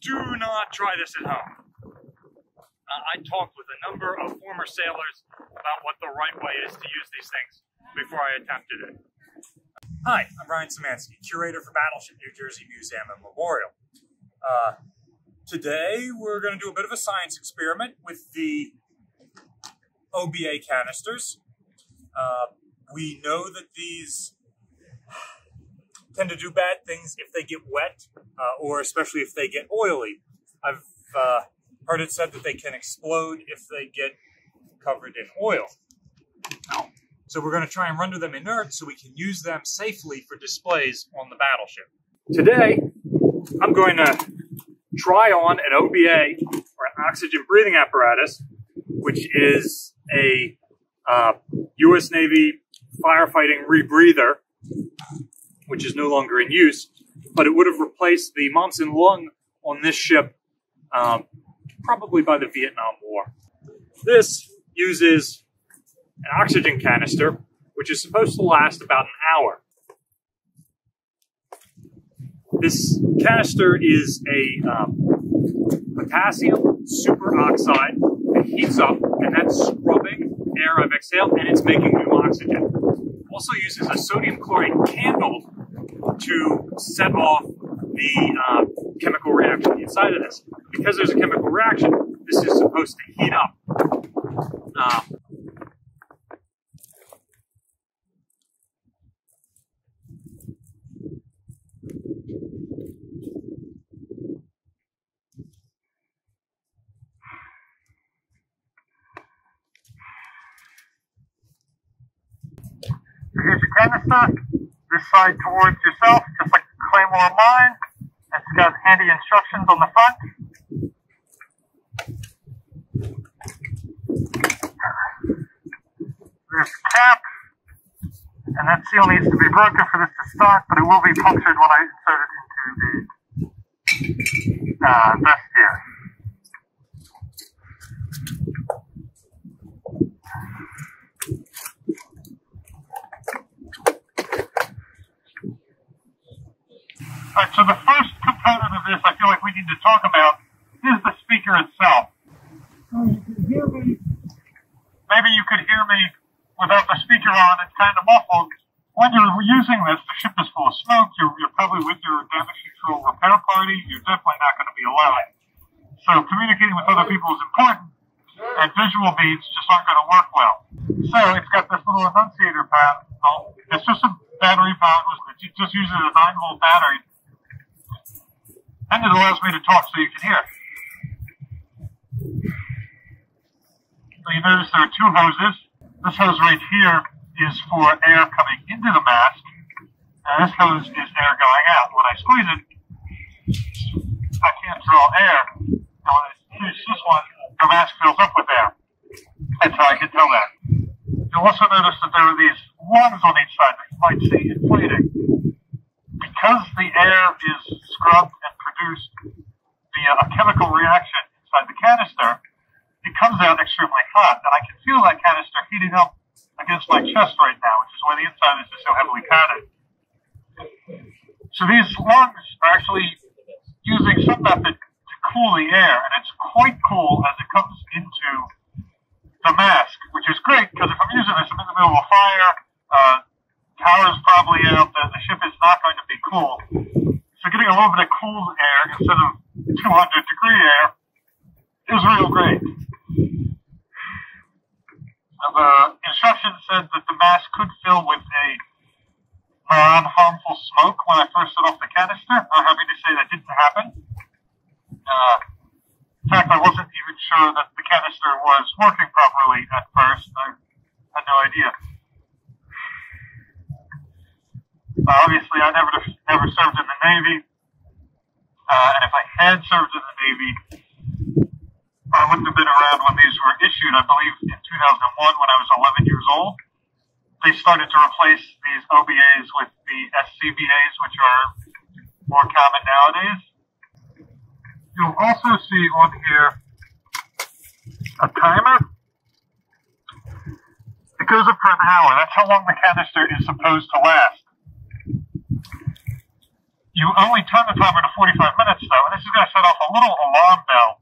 do not try this at home. Uh, I talked with a number of former sailors about what the right way is to use these things before I attempted it. Hi, I'm Ryan Szimanski, curator for Battleship New Jersey Museum and Memorial. Uh, today we're going to do a bit of a science experiment with the OBA canisters. Uh, we know that these tend to do bad things if they get wet, uh, or especially if they get oily. I've uh, heard it said that they can explode if they get covered in oil. So we're going to try and render them inert so we can use them safely for displays on the battleship. Today, I'm going to try on an OBA, or an oxygen breathing apparatus, which is a uh, U.S. Navy firefighting rebreather, which is no longer in use, but it would have replaced the Momsen lung on this ship um, probably by the Vietnam War. This uses an oxygen canister, which is supposed to last about an hour. This canister is a um, potassium superoxide that heats up, and that's scrubbing air I've exhaled, and it's making new oxygen. Also uses a sodium chlorate candle to set off the uh, chemical reaction inside of this. Because there's a chemical reaction, this is supposed to heat up. Um, here's your canister. This side towards yourself, just like Claymore mine. It's got handy instructions on the front. There's the cap. And that seal needs to be broken for this to start, but it will be punctured when I insert it into the uh, vest here. All right, so the first component of this I feel like we need to talk about is the speaker itself. So you can hear me. Maybe you could hear me without the speaker on. It's kind of muffled. When you're using this, the ship is full of smoke. You're, you're probably with your damage control repair party. You're definitely not going to be alone. So communicating with other people is important, and visual beats just aren't going to work well. So it's got this little annunciator pad. It's just a battery pad. It just uses a 9 volt battery and it allows me to talk so you can hear. So you notice there are two hoses. This hose right here is for air coming into the mask, and this hose is air going out. When I squeeze it, I can't draw air. And when I use this one, the mask fills up with air. That's how I can tell that. You'll also notice that there are these lungs on each side that you might see inflating. Because the air is scrubbed and produced via a chemical reaction inside the canister, it comes out extremely hot. And I can feel that canister heating up against my chest right now, which is why the inside is just so heavily padded. So these lungs are actually using some method to cool the air, and it's quite cool as it comes into the mask, which is great because if I'm using this, I'm in the middle of a fire, uh, power's probably out, the, the ship is not going to be cool. So getting a little bit of cool air instead of 200 degree air is real great. The instructions said that the mask could fill with a non-harmful smoke when I first set off the canister. I'm happy to say that didn't happen. Uh, in fact, I wasn't even sure that the canister was working properly at first. I had no idea. Uh, obviously, I never never served in the Navy, uh, and if I had served in the Navy, I wouldn't have been around when these were issued. I believe in 2001, when I was 11 years old, they started to replace these OBAs with the SCBAs, which are more common nowadays. You'll also see on here a timer. It goes up for an hour. That's how long the canister is supposed to last. You only turn the timer to 45 minutes though, and this is going to set off a little alarm bell.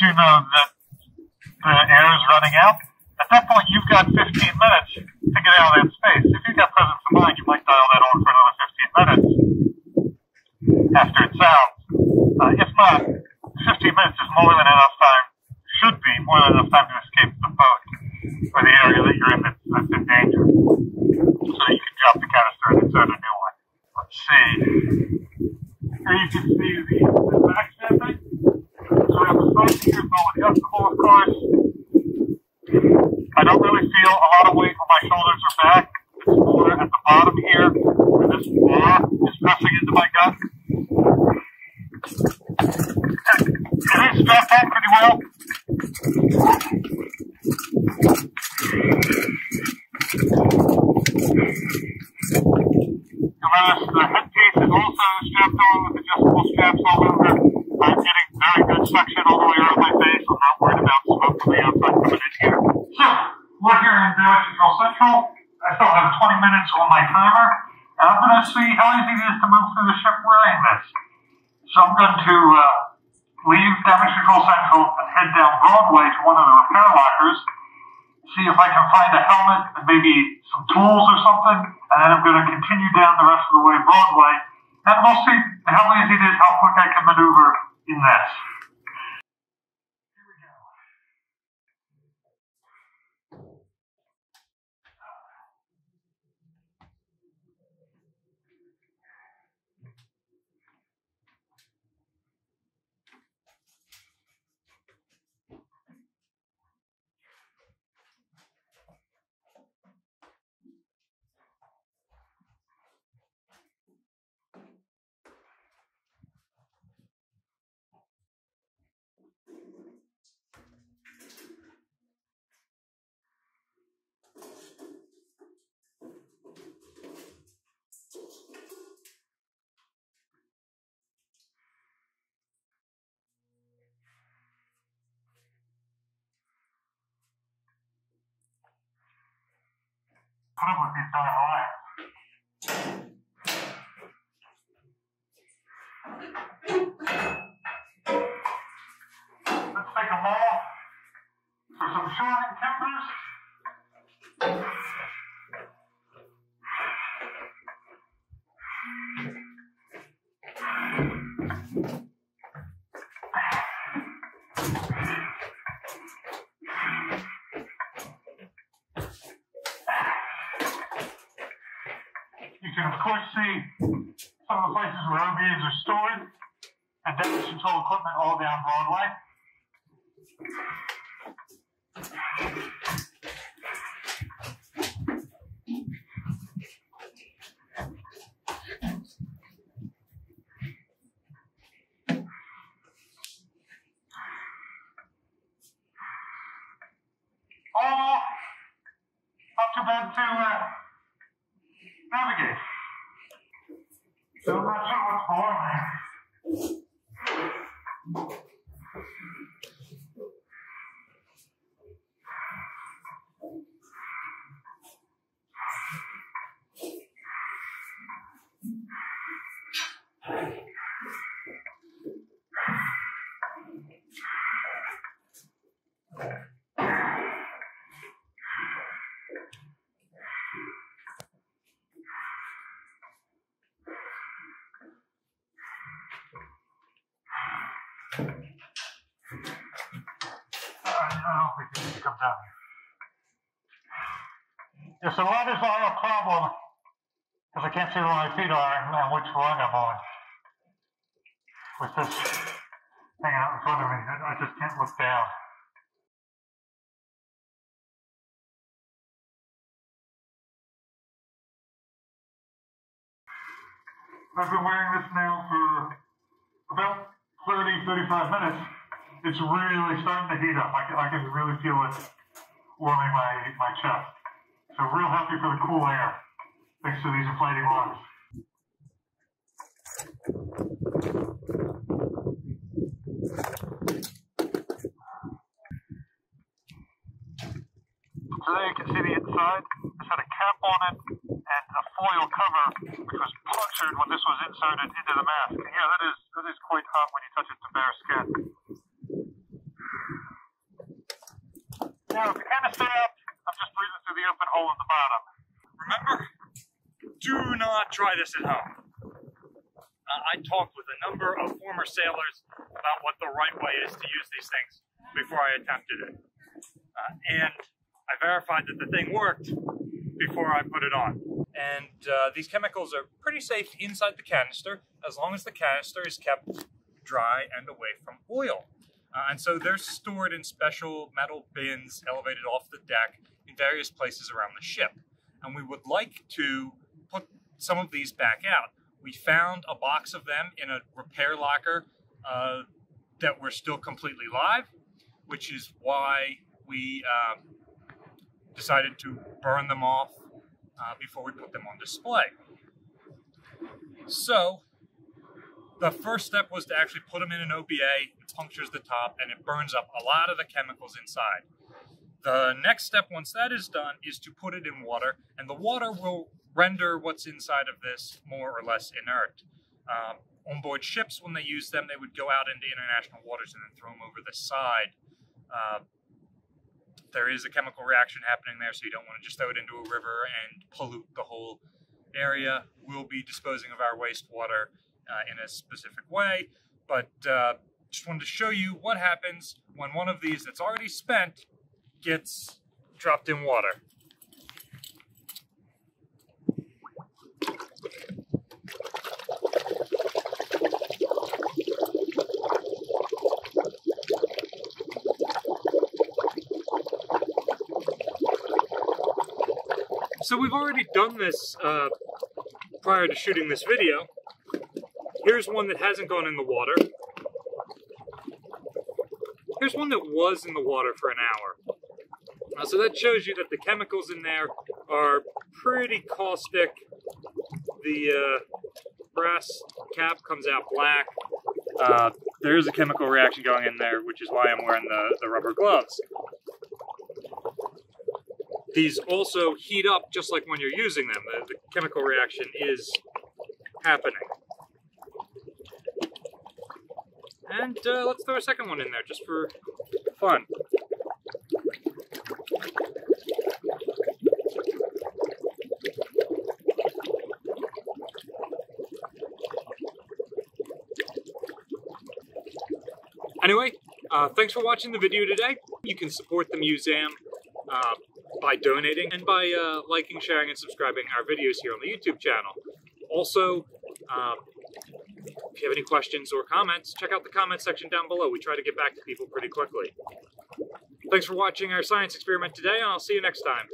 You know that the air is running out. At that point, you've got 15 minutes to get out of that space. If you've got presence of mind, you might dial that on for another 15 minutes after it sounds. Uh, if not, 15 minutes is more than enough time, should be more than enough time to escape the boat or the area that you're in that's, that's in danger. So you can drop the canister and insert a new one. Let's see. Here you can see the, the back. I don't really feel a lot of weight on my shoulders or back. It's more at the bottom here this bar is pressing into my gut. It is strapped on pretty well. You'll notice the headpiece is also strapped on with adjustable straps all over. I'm getting very good suction all the way around my face. I'm not worried about smoke from the outside coming in here. So, we're here in Control Central. I still have 20 minutes on my timer. And I'm going to see how easy it is to move through the ship wearing this. So I'm going to uh, leave Damage Control Central and head down Broadway to one of the repair lockers, see if I can find a helmet and maybe some tools or something, and then I'm going to continue down the rest of the way Broadway, and we'll see how easy it is, how quick I can maneuver in this. These darn. Let's take them off for some shoring timbers. You course see some of the places where OBAs are stored and damage control equipment all down Broadway. Oh, not too bad to uh, navigate. So I'm not sure what's below me. Uh, I don't think you need to come down here. Yeah, so ladders are a problem because I can't see where my feet are and which rung I'm on. With this hanging out in front of me, I I just can't look down. I've been wearing this now for about 30, 35 minutes. It's really starting to heat up. I can, I can really feel it warming my, my chest. So real happy for the cool air thanks to these inflating lungs. So there you can see the inside. This had a cap on it and a foil cover, which was punctured when this was inserted into the mask. And yeah, that is that is quite hot when you touch it to bare skin. Stay up, I'm just breathing through the open hole in the bottom. Remember, do not try this at home. Uh, I talked with a number of former sailors about what the right way is to use these things before I attempted it. Uh, and I verified that the thing worked before I put it on. And uh, these chemicals are pretty safe inside the canister as long as the canister is kept dry and away from oil. Uh, and so they're stored in special metal bins elevated off the deck in various places around the ship. And we would like to put some of these back out. We found a box of them in a repair locker uh, that were still completely live, which is why we uh, decided to burn them off uh, before we put them on display. So, the first step was to actually put them in an OBA, it punctures the top, and it burns up a lot of the chemicals inside. The next step, once that is done, is to put it in water, and the water will render what's inside of this more or less inert. Um, on board ships, when they use them, they would go out into international waters and then throw them over the side. Uh, there is a chemical reaction happening there, so you don't want to just throw it into a river and pollute the whole area. We'll be disposing of our wastewater uh, in a specific way, but uh, just wanted to show you what happens when one of these that's already spent gets dropped in water. So we've already done this uh, prior to shooting this video. Here's one that hasn't gone in the water. Here's one that was in the water for an hour. Uh, so that shows you that the chemicals in there are pretty caustic. The uh, brass cap comes out black. Uh, there is a chemical reaction going in there, which is why I'm wearing the, the rubber gloves. These also heat up just like when you're using them. The, the chemical reaction is happening. And uh, let's throw a second one in there just for fun. Anyway, uh, thanks for watching the video today. You can support the museum uh, by donating and by uh, liking, sharing, and subscribing our videos here on the YouTube channel. Also, um, if you have any questions or comments, check out the comment section down below. We try to get back to people pretty quickly. Thanks for watching our science experiment today, and I'll see you next time.